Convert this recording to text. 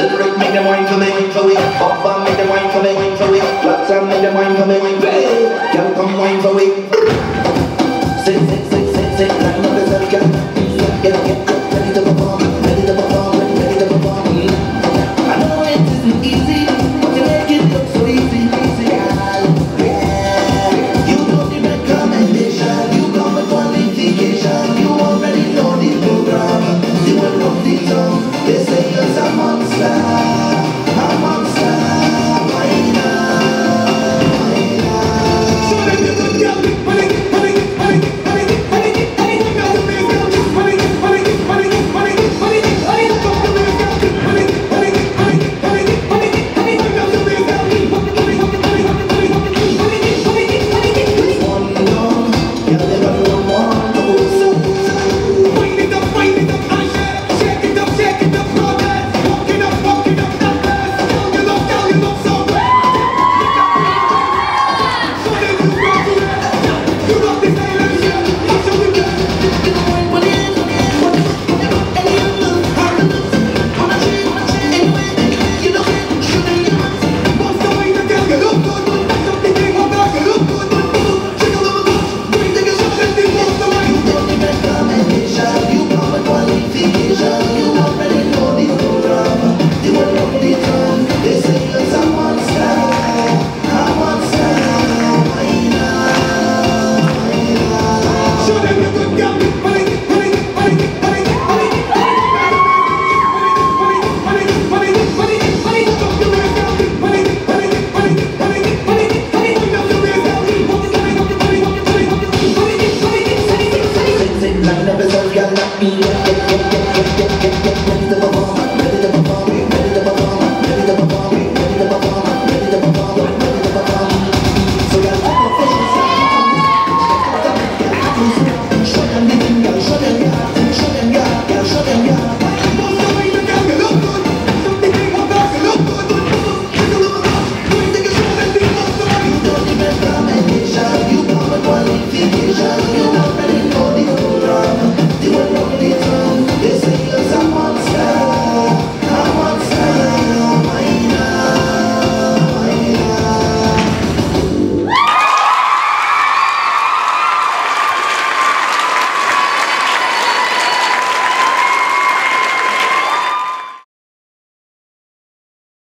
deliberate, make them more for me, for